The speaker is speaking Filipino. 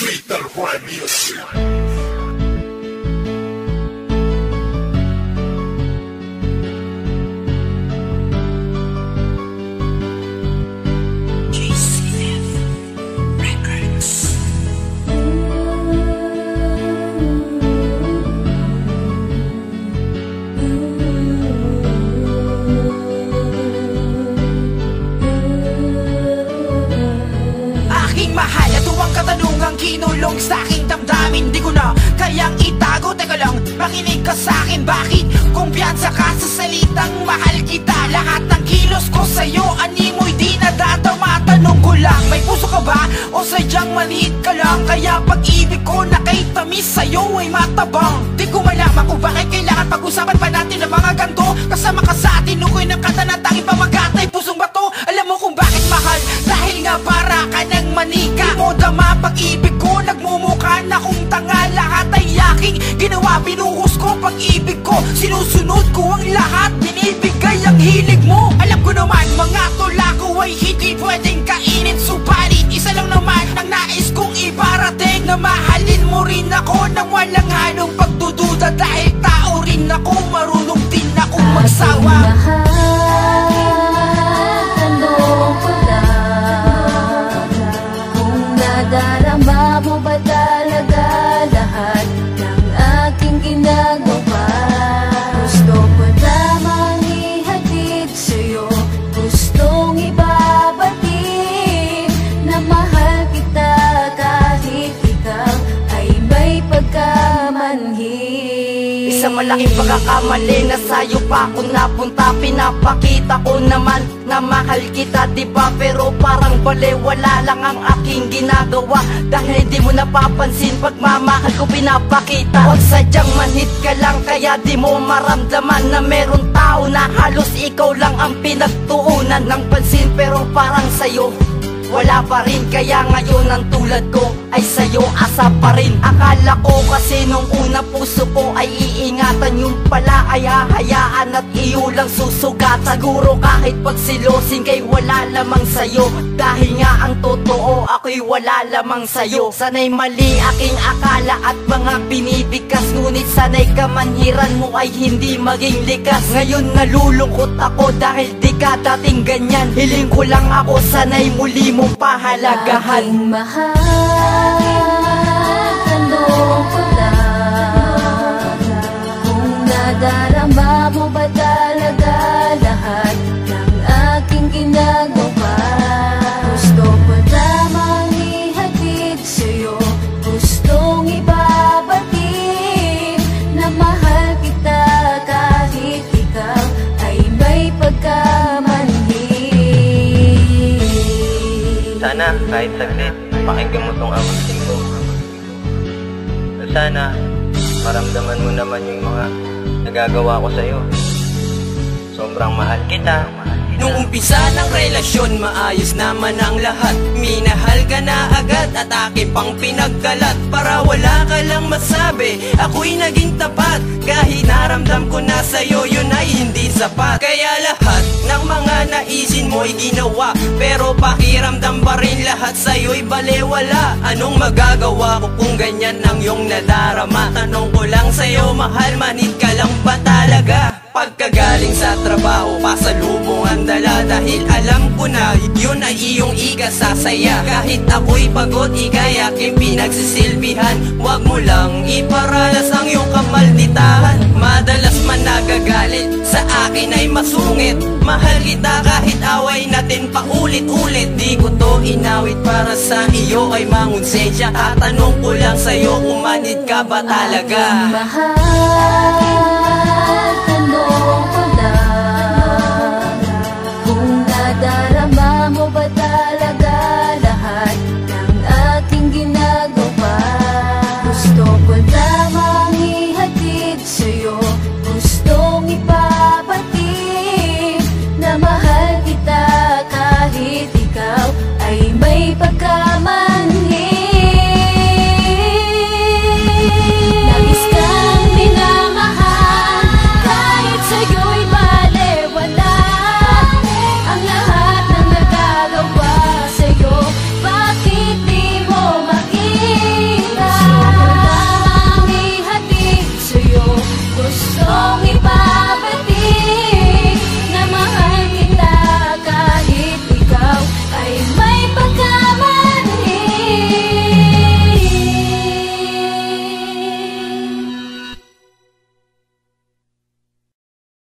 Freedom Music. Kinulong sa aking damdamin. Di ko na kayang itago. Teka lang, makinig ka sa akin. Bakit? Kumpiyansa ka sa salitang mahal kita. Lahat ng kilos ko sa'yo Animoy di nadadama Tanong ko lang, may puso ka ba? O sadyang maliit ka lang? Kaya pag-ibig ko na kay tamis sa'yo ay matabang. Di ko malaman kung bakit kailangan pag-usapan pa natin ang mga ganto. Kasama ka sa sidewalk. Malaking pagkakamali na sa'yo pa ako napunta. Pinapakita ko naman na mahal kita diba Pero parang bale wala lang ang aking ginagawa. Dahil hindi mo napapansin pagmamahal ko pinapakita. Huwag sadyang manhit ka lang kaya di mo maramdaman Na meron tao na halos ikaw lang ang pinagtuunan ng pansin. Pero parang sa'yo wala pa rin kaya ngayon ang tulad ko ay sa'yo asa pa rin. Akala ko kasi nung una puso ko ay iingatan Yung pala ay hahayaan at iyo lang susugat? Siguro kahit pagsilosin kay wala lamang sa'yo. Dahil nga ang totoo ako'y wala lamang sa'yo. Sanay mali aking akala at mga binibigkas. Ngunit sanay kamanhiran mo ay hindi maging likas. Ngayon nalulungkot ako dahil di ka dating ganyan. Hiling ko lang ako sanay muli mong pahalagahan. Aking mahal, tanong ko lang Kung ba talaga lahat ng aking ginagawa Gusto ko lamang ihatid sa'yo Gustong ibabatid na mahal kita kahit ikaw ay may pagkamanhid Sana kahit saglit, pakinggan mo tong awasin ko. Sana, maramdaman mo naman yung mga nagagawa ko sa'yo. Sobrang mahal kita. Nung umpisa ng relasyon, maayos naman ang lahat. Minahal ka na agad at aking pang pinagkalat. Para wala ka lang masabi, ako'y naging tapat. Kahit naramdam ko na sa'yo, yun ay hindi sapat. Kaya lahat ng mga naisin mo'y ginawa. Pero pakiramdam pa rin lahat sa'yo'y balewala. Anong magagawa ko kung ganyan ang iyong nadarama? Tanong ko lang sa'yo, mahal manit ba talaga? Pagkagaling sa trabaho, pasalubong ang dala. Dahil alam ko na, yun ay iyong ikasasaya. Kahit ako'y pagod, ikay aking pinagsisilbihan. Huwag mo lang iparalas ang iyong kamalditahan Madalas man nagagalit, sa akin ay masungit. Mahal kita kahit away natin paulit-ulit Di ko kong inawit para sa iyo ay mangonsensya Tatanong ko lang sa'yo kung manid ka ba talaga? Aking mahal, tanong ko lang. Kung nadarama mo ba talaga lahat ng aking ginagawa? Gusto ko lamang